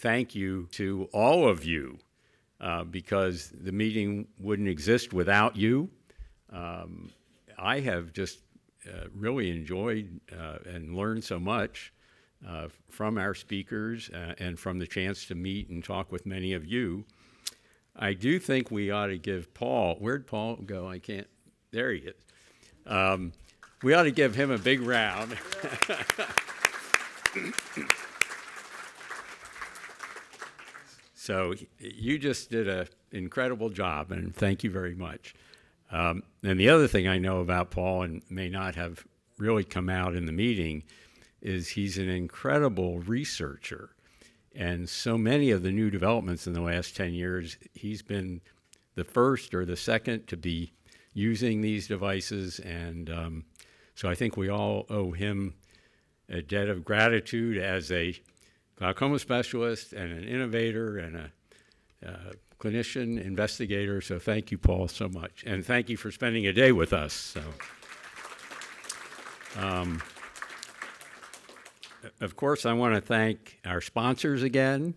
thank you to all of you uh, because the meeting wouldn't exist without you. Um, I have just uh, really enjoyed uh, and learned so much uh, from our speakers uh, and from the chance to meet and talk with many of you. I do think we ought to give Paul, where'd Paul go? I can't, there he is. Um, we ought to give him a big round. so you just did an incredible job, and thank you very much. Um, and the other thing I know about Paul, and may not have really come out in the meeting, is he's an incredible researcher. And so many of the new developments in the last 10 years, he's been the first or the second to be using these devices. And um, so I think we all owe him a debt of gratitude as a glaucoma specialist and an innovator and a uh, clinician, investigator. So thank you, Paul, so much. And thank you for spending a day with us. So. Um, of course, I want to thank our sponsors again.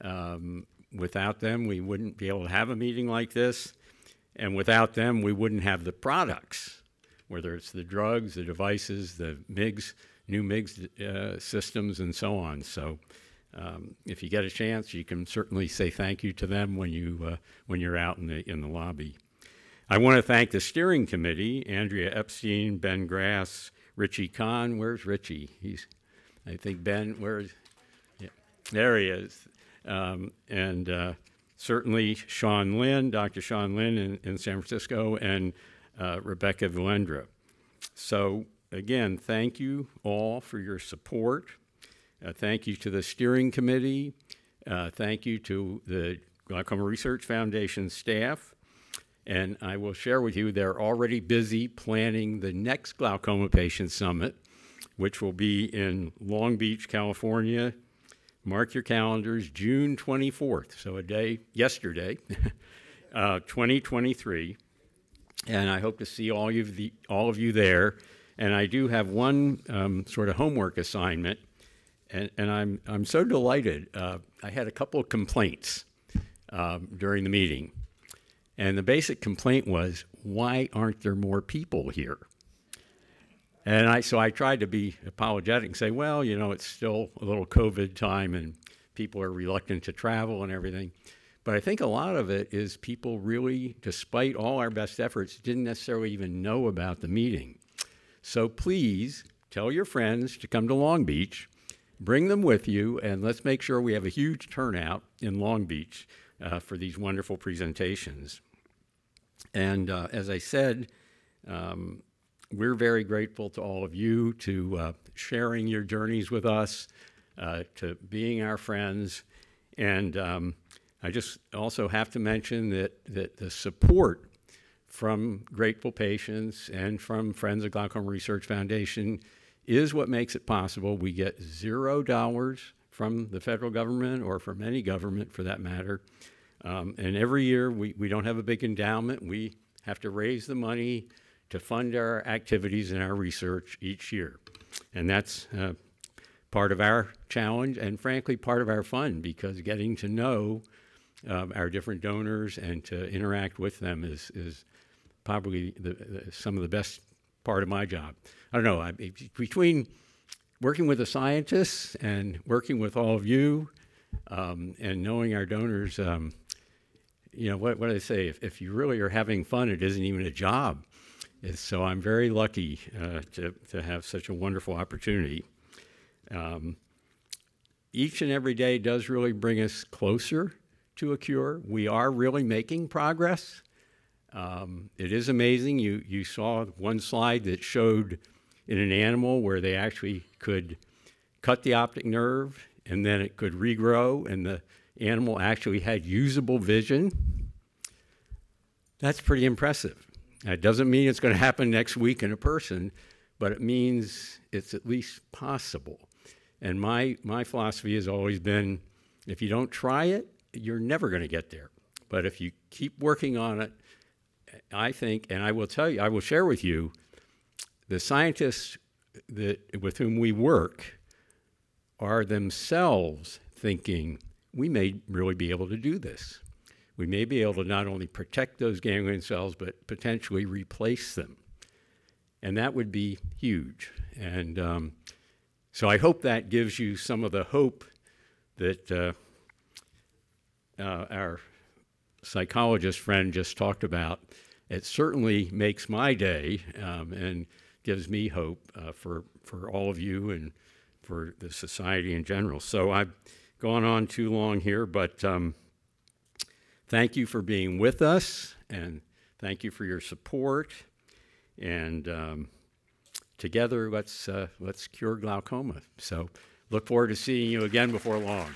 Um, without them, we wouldn't be able to have a meeting like this. And without them, we wouldn't have the products, whether it's the drugs, the devices, the MIGS, new MIGS uh, systems, and so on. So um, if you get a chance, you can certainly say thank you to them when, you, uh, when you're out in the, in the lobby. I want to thank the steering committee, Andrea Epstein, Ben Grass, Richie Kahn. Where's Richie? He's I think Ben, where's, yeah, there he is. Um, and uh, certainly Shan Lin, Dr. Shan Lin in, in San Francisco, and uh, Rebecca Valendra. So again, thank you all for your support. Uh, thank you to the steering committee. Uh, thank you to the Glaucoma Research Foundation staff. And I will share with you, they're already busy planning the next Glaucoma Patient Summit, which will be in Long Beach, California. Mark your calendars, June 24th, so a day yesterday, uh, 2023. And I hope to see all of, the, all of you there. And I do have one um, sort of homework assignment, and, and I'm, I'm so delighted. Uh, I had a couple of complaints um, during the meeting. And the basic complaint was, why aren't there more people here? And I, so I tried to be apologetic and say, well, you know, it's still a little COVID time and people are reluctant to travel and everything. But I think a lot of it is people really, despite all our best efforts, didn't necessarily even know about the meeting. So please tell your friends to come to Long Beach, bring them with you, and let's make sure we have a huge turnout in Long Beach uh, for these wonderful presentations. And uh, as I said, um, we're very grateful to all of you to uh, sharing your journeys with us, uh, to being our friends. And um, I just also have to mention that, that the support from grateful patients and from Friends of Glaucoma Research Foundation is what makes it possible. We get zero dollars from the federal government or from any government for that matter. Um, and every year we, we don't have a big endowment. We have to raise the money to fund our activities and our research each year. And that's uh, part of our challenge and frankly part of our fun because getting to know our different donors and to interact with them is, is probably the, the, some of the best part of my job. I don't know, I, between working with the scientists and working with all of you um, and knowing our donors, um, you know, what, what I say? If, if you really are having fun, it isn't even a job. So I'm very lucky uh, to, to have such a wonderful opportunity. Um, each and every day does really bring us closer to a cure. We are really making progress. Um, it is amazing. You, you saw one slide that showed in an animal where they actually could cut the optic nerve and then it could regrow and the animal actually had usable vision. That's pretty impressive. It doesn't mean it's going to happen next week in a person, but it means it's at least possible. And my, my philosophy has always been if you don't try it, you're never going to get there. But if you keep working on it, I think, and I will tell you, I will share with you, the scientists that, with whom we work are themselves thinking we may really be able to do this. We may be able to not only protect those ganglion cells, but potentially replace them. And that would be huge. And um, so I hope that gives you some of the hope that uh, uh, our psychologist friend just talked about. It certainly makes my day um, and gives me hope uh, for, for all of you and for the society in general. So I've gone on too long here, but um, thank you for being with us and thank you for your support. And um, together, let's, uh, let's cure glaucoma. So look forward to seeing you again before long.